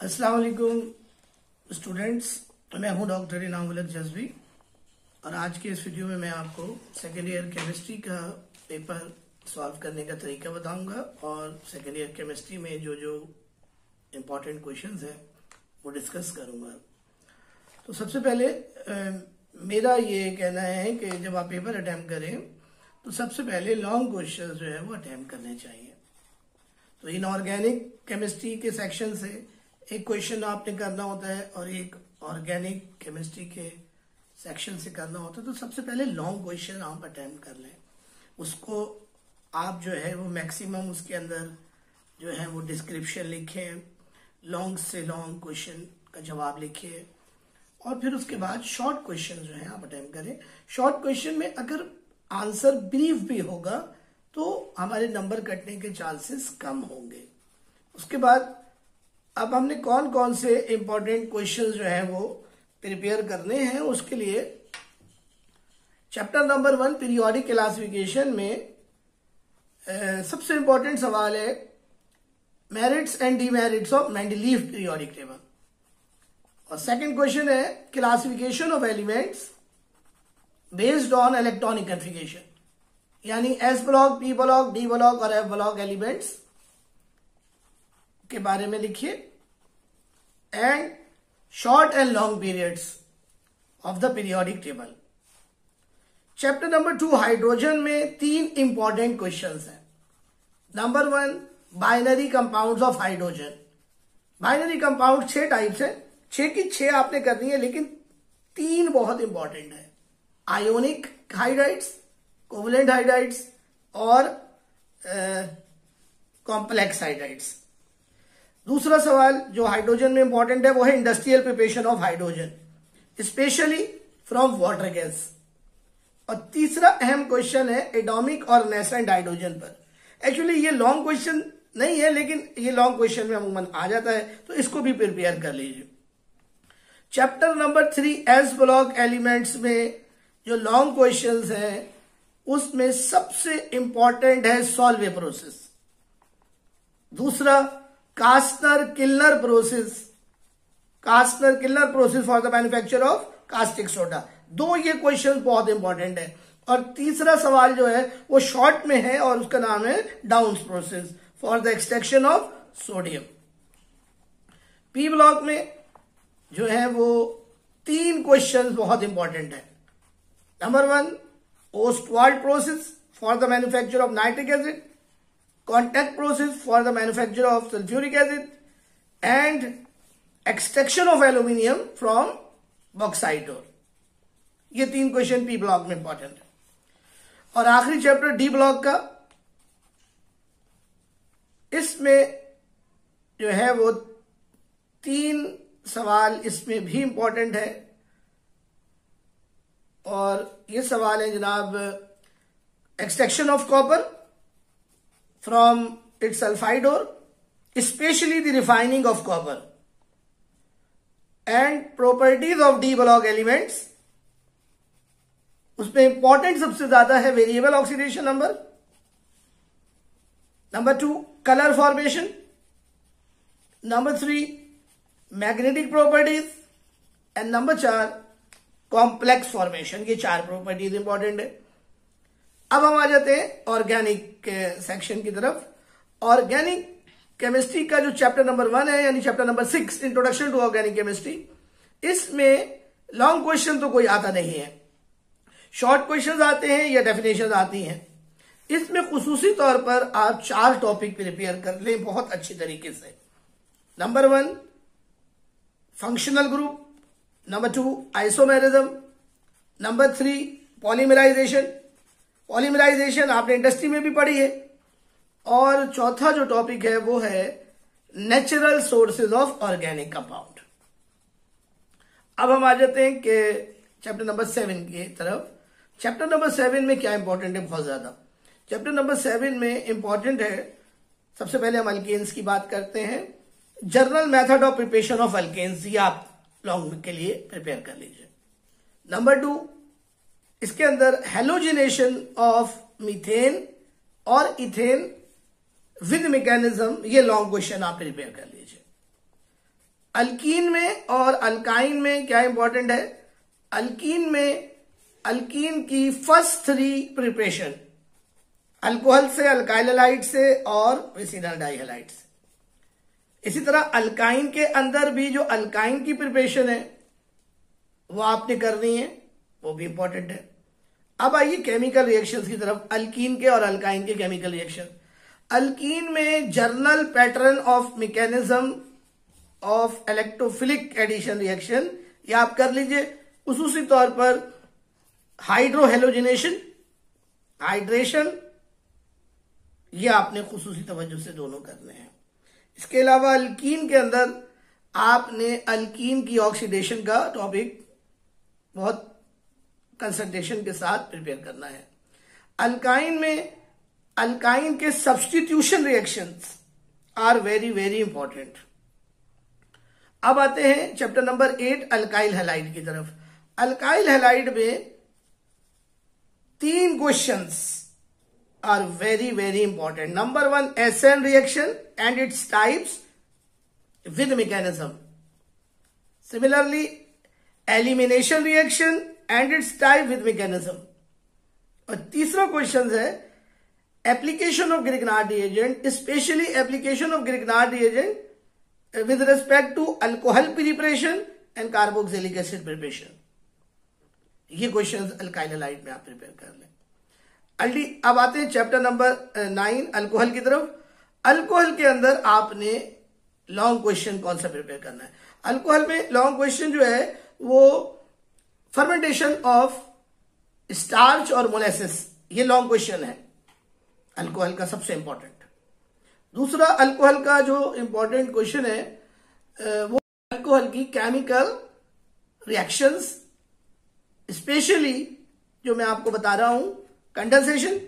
अस्सलाम वालेकुम स्टूडेंट्स मैं हूँ डॉक्टर इनाम उलक जज्बी और आज के इस वीडियो में मैं आपको सेकेंड ईयर केमिस्ट्री का पेपर सॉल्व करने का तरीका बताऊँगा। और सेकेंड ईयर केमिस्ट्री में जो जो इम्पोर्टेंट क्वेश्चंस हैं वो डिस्कस करूँगा। तो सबसे पहले आ, मेरा ये कहना है कि जब आप पेपर अटैम्प्ट करें तो सबसे पहले लॉन्ग क्वेश्चन जो है वो अटैम्प्ट करने चाहिए। तो इनऑर्गेनिक केमिस्ट्री के सेक्शन से एक क्वेश्चन आपने करना होता है और एक ऑर्गेनिक केमिस्ट्री के सेक्शन से करना होता है तो सबसे पहले लॉन्ग क्वेश्चन आप अटेम्प्ट कर लें। उसको आप जो है वो मैक्सिमम उसके अंदर जो है वो डिस्क्रिप्शन लिखें लॉन्ग से लॉन्ग क्वेश्चन का जवाब लिखिए और फिर उसके बाद शॉर्ट क्वेश्चन जो है आप अटेम्प्ट करें। शॉर्ट क्वेश्चन में अगर आंसर ब्रीफ भी होगा तो हमारे नंबर कटने के चांसेस कम होंगे। उसके बाद अब हमने कौन कौन से इंपॉर्टेंट क्वेश्चन जो है वो प्रिपेयर करने हैं उसके लिए chapter number one periodic classification में ए, सबसे इंपॉर्टेंट सवाल है merits and demerits of Mendeleev periodic table और सेकंड क्वेश्चन है classification of elements based on electronic configuration यानी S block P block D block और एफ़ ब्लॉक एलिमेंट्स के बारे में लिखिए। And short and long periods of the periodic table chapter number two hydrogen में तीन important questions हैं. Number one binary compounds of hydrogen binary compound छह types हैं. छह की छह आपने करनी है, लेकिन तीन बहुत इंपॉर्टेंट है. आयोनिक हाइड्राइड्स कोवलेंट हाइड्राइड्स और कॉम्प्लेक्स हाइड्राइड्स दूसरा सवाल जो हाइड्रोजन में इंपॉर्टेंट है, वो है industrial preparation of hydrogen specially from water gas और तीसरा अहम क्वेश्चन है एडोमिक और नेसेंट हाइड्रोजन पर. एक्चुअली ये लॉन्ग क्वेश्चन नहीं है, लेकिन ये लॉन्ग क्वेश्चन में अमूमन आ जाता है तो इसको भी प्रिपेयर कर लीजिए। Chapter number three S block elements में जो लॉन्ग क्वेश्चन हैं, उसमें सबसे इंपॉर्टेंट है सॉल्वे प्रोसेस दूसरा Castner Kellner process Castner Kellner process for the manufacture of caustic soda दो ये क्वेश्चन बहुत इंपॉर्टेंट है। और तीसरा सवाल जो है, वो शॉर्ट में है और उसका नाम है Down process for the extraction of sodium P block में जो है, वो तीन क्वेश्चन बहुत इंपॉर्टेंट है। Number one Ostwald process for the manufacture of nitric acid contact process for the manufacture of sulfuric acid and extraction of aluminium from bauxite ore ये तीन question P block में इंपॉर्टेंट है और आखिरी chapter D block का इसमें जो है वो तीन सवाल इसमें भी इंपॉर्टेंट है और ये सवाल है जनाब extraction of copper from its sulfide ore, especially the refining of copper. And properties of D block elements. उसमें इंपॉर्टेंट सबसे ज़्यादा है variable oxidation number number two colour formation number three magnetic properties and number चार complex formation ये चार properties important है। अब हम आ जाते हैं ऑर्गेनिक सेक्शन की तरफ़। ऑर्गेनिक केमिस्ट्री का जो चैप्टर नंबर वन है, यानी chapter number six introduction to organic chemistry इसमें लॉन्ग क्वेश्चन तो कोई आता नहीं है। शॉर्ट क्वेश्चन आते हैं या डेफिनेशन आती हैं। इसमें खसूसी तौर पर आप चार टॉपिक प्रिपेयर कर लें बहुत अच्छी तरीके से। Number one functional group number two isomerism number three polymerisation polymerisation आपने इंडस्ट्री में भी पढ़ी है। और चौथा जो टॉपिक है, वो है natural sources of organic compound अब हम आ जाते हैं कि चैप्टर नंबर सेवन की तरफ़। चैप्टर नंबर सेवन में क्या इंपॉर्टेंट है? बहुत ज़्यादा। चैप्टर नंबर सेवन में इंपॉर्टेंट है, सबसे पहले हम अल्केन्स की बात करते हैं। General method of preparation of alkanes ये आप लॉन्ग के लिए प्रिपेयर कर लीजिए। नंबर टू इसके अंदर हेलोजिनेशन ऑफ़ मीथेन और इथेन विद मैकेनिज्म ये लॉन्ग क्वेश्चन आप प्रिपेयर कर लीजिए। अल्कीन में और अल्काइन में क्या इंपॉर्टेंट है? अल्कीन में अल्कीन की फ़र्स्ट थ्री प्रिपरेशन अल्कोहल से अल्काइलाइट से और वेसिनल डाइहलाइट से। इसी तरह अल्काइन के अंदर भी जो अल्काइन की प्रिपरेशन है, वो आपने करनी है, वो भी इंपॉर्टेंट है। अब आइए केमिकल रिएक्शंस की तरफ़ अल्कीन के और अल्काइन के केमिकल रिएक्शन अल्कीन में general pattern of mechanism of electrophilic addition reaction या आप कर लीजिए खसूसी तौर पर हाइड्रोहेलोजिनेशन हाइड्रेशन ये आपने खसूसी तवज्जो से दोनों करने हैं। इसके अलावा अल्कीन के अंदर आपने अल्कीन की ऑक्सीडेशन का टॉपिक बहुत कंसंट्रेशन के साथ प्रिपेयर करना है। अल्काइन में अल्काइन के substitution reactions are very very important अब आते हैं chapter number eight alkyl halide की तरफ़। अल्काइल हेलाइड में तीन questions are very very important number one S N reaction and its types with mechanism similarly elimination reaction and its type with mechanism और तीसरा question है application of Grignard agent specially application of Grignard agent with respect to alcohol preparation and carboxylic acid preparation ये question alkyl halide में आप prepare कर लें। अल्टी अब आते हैं चैप्टर नंबर नाइन अल्कोहल की तरफ़। अल्कोहल के अंदर आपने लॉन्ग क्वेश्चन कौन सा प्रिपेयर करना है? अल्कोहल में लॉन्ग क्वेश्चन जो है, वो फर्मेंटेशन ऑफ़ स्टार्च और मोलेसिस ये लॉन्ग क्वेश्चन है। अल्कोहल का सबसे इंपॉर्टेंट दूसरा अल्कोहल का जो इंपॉर्टेंट क्वेश्चन है वो अल्कोहल की केमिकल रिएक्शंस स्पेशली जो मैं आपको बता रहा हूँ कंडेंसेशन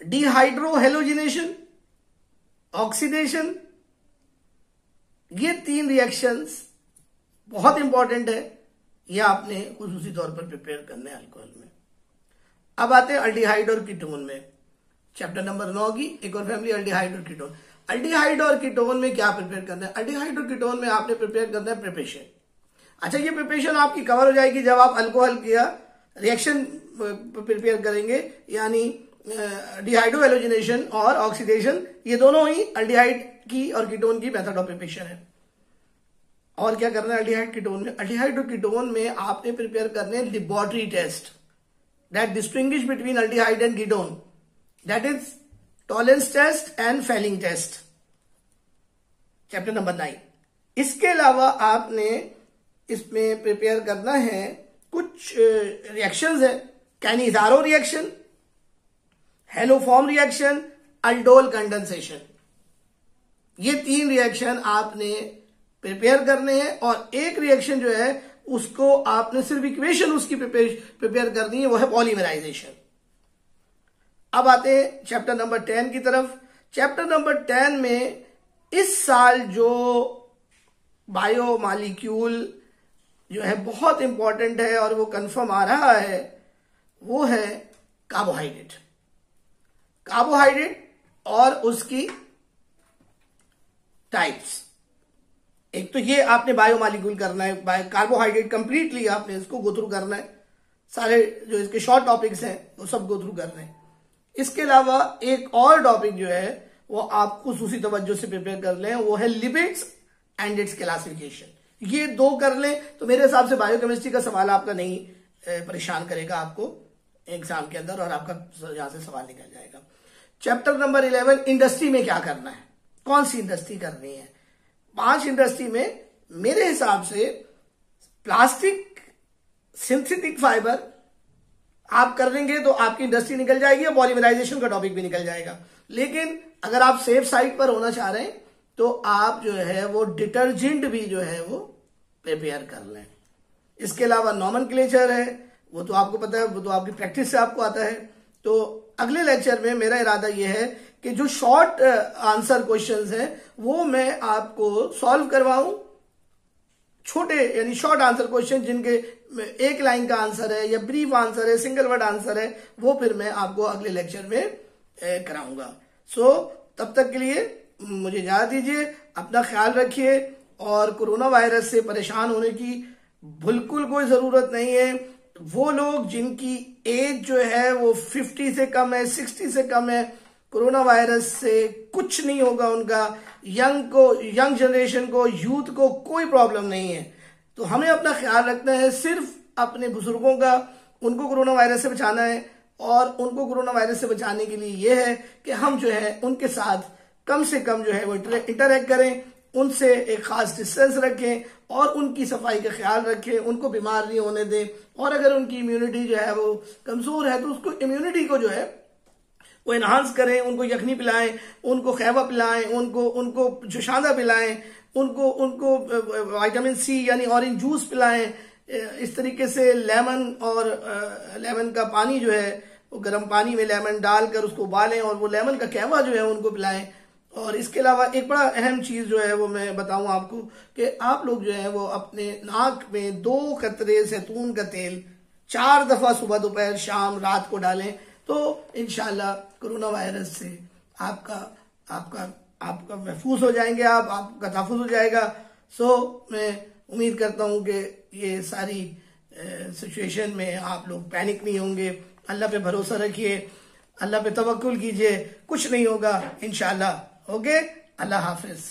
डिहाइड्रोहेलोजिनेशन ऑक्सीडेशन ये तीन रिएक्शंस बहुत इंपॉर्टेंट है। ये आपने खसूसी तौर पर प्रिपेयर करना है अल्कोहल में। अब आते हैं अल्डिहाइड और कीटोन में। चैप्टर नंबर नौ की एक और फैमिली अल्डिहाइड और कीटोन अल्डिहाइड और कीटोन में क्या प्रिपेयर करना है? अल्डिहाइड और कीटोन में आपने प्रिपेयर करना है प्रिपरेशन अच्छा ये प्रिपरेशन आपकी कवर हो जाएगी जब आप अल्कोहल किया रिएक्शन प्रिपेयर करेंगे, यानी डिहाइड्रो एलोजिनेशन और ऑक्सीडेशन ये दोनों ही अल्डिहाइड की और कीटोन की मेथड ऑफ़ प्रिपरेशन है। और क्या करना है अल्डिहाइड कीटोन में? अल्डिहाइड कीटोन में आपने प्रिपेयर करने laboratory test that distinguish between aldehyde and ketone that is Tollens test and Fehling test chapter number nine इसके अलावा आपने इसमें प्रिपेयर करना है कुछ रिएक्शंस है। Cannizzaro reaction haloform reaction aldol condensation ये तीन रिएक्शन आपने प्रिपेयर करने हैं और एक रिएक्शन जो है, उसको आपने सिर्फ़ इक्वेशन उसकी प्रिपेयर करनी है, वो है पॉलीमराइजेशन अब आते हैं चैप्टर नंबर टेन की तरफ़. चैप्टर नंबर टेन में इस साल जो बायो मालिक्यूल जो है बहुत इंपॉर्टेंट है और वो कंफर्म आ रहा है, वो है कार्बोहाइड्रेट कार्बोहाइड्रेट और उसकी टाइप्स एक तो ये आपने बायोमालिक्यूल करना है बायो कार्बोहाइड्रेट कंप्लीटली आपने इसको गो थ्रू करना है। सारे जो इसके शॉर्ट टॉपिक्स हैं, वो सब गो थ्रू करने हैं। इसके अलावा एक और टॉपिक जो है, वो आपको सूसी तवज्जो से प्रिपेयर कर लें, वो है लिपिड्स एंड इट्स क्लासिफिकेशन ये दो कर लें तो मेरे हिसाब से बायोकेमिस्ट्री का सवाल आपका नहीं परेशान करेगा आपको एग्ज़ाम के अंदर और आपका यहाँ से सवाल निकल जाएगा। चैप्टर नंबर इलेवन इंडस्ट्री में क्या करना है? कौन सी इंडस्ट्री करनी है? पाँच इंडस्ट्री में मेरे हिसाब से प्लास्टिक, सिंथेटिक फाइबर आप कर लेंगे तो आपकी इंडस्ट्री निकल जाएगी और पॉलीमराइजेशन का टॉपिक भी निकल जाएगा। लेकिन अगर आप सेफ़ साइड पर होना चाह रहे हैं तो आप जो है वो डिटर्जेंट भी जो है वो प्रिपेयर कर लें। इसके अलावा नॉमन क्लेचर है, वो तो आपको पता है, वो तो आपकी प्रैक्टिस से आपको आता है। तो अगले लेक्चर में मेरा इरादा यह है कि जो शॉर्ट आंसर क्वेश्चंस हैं वो मैं आपको सॉल्व करवाऊं। छोटे यानी शॉर्ट आंसर क्वेश्चन जिनके एक लाइन का आंसर है या ब्रीफ आंसर है सिंगल वर्ड आंसर है वो फिर मैं आपको अगले लेक्चर में कराऊँगा। सो so, तब तक के लिए मुझे इजाज़त दीजिए अपना ख्याल रखिए और कोरोना वायरस से परेशान होने की बिल्कुल कोई ज़रूरत नहीं है। वो लोग जिनकी एज जो है वो 50 से कम है 60 से कम है कोरोना वायरस से कुछ नहीं होगा उनका। यंग को, यंग जनरेशन को, यूथ को कोई प्रॉब्लम नहीं है। तो हमें अपना ख्याल रखना है, सिर्फ़ अपने बुज़ुर्गों का, उनको कोरोना वायरस से बचाना है। और उनको कोरोना वायरस से बचाने के लिए यह है कि हम जो है, उनके साथ कम से कम जो है, वो इंटरेक्ट करें, उनसे एक खास डिस्टेंस रखें और उनकी सफ़ाई का ख्याल रखें, उनको बीमार नहीं होने दें। और अगर उनकी इम्यूनिटी जो है, वो कमज़ोर है तो उसको इम्यूनिटी को जो है वो इन्हांस करें, उनको यखनी पिलाएँ, उनको खैबा पिलाएँ, उनको उनको जुशादा पिलाएँ, उनको उनको वाइटामिन सी यानी ऑरेंज जूस पिलाएँ। इस तरीके से लेमन और लेमन का पानी जो है, वो गर्म पानी में लेमन डालकर उसको उबालें और वो लेमन का कहवा जो है, उनको पिलाएँ। और इसके अलावा एक बड़ा अहम चीज़ जो है, वो मैं बताऊँ आपको कि आप लोग जो है, वो अपने नाक में दो कतरे जैतून का तेल चार दफ़ा सुबह दोपहर शाम रात को डालें। तो इनशाला कोरोना वायरस से आपका आपका आपका महफूज हो जाएँगे आप, आपका तहफुज हो जाएगा। सो मैं उम्मीद करता हूँ कि ये सारी सिचुएशन में आप लोग पैनिक नहीं होंगे। अल्लाह पे भरोसा रखिए, अल्लाह पे तवक्कुल कीजिए। कुछ नहीं होगा इनशाला ओके अल्लाह हाफिज।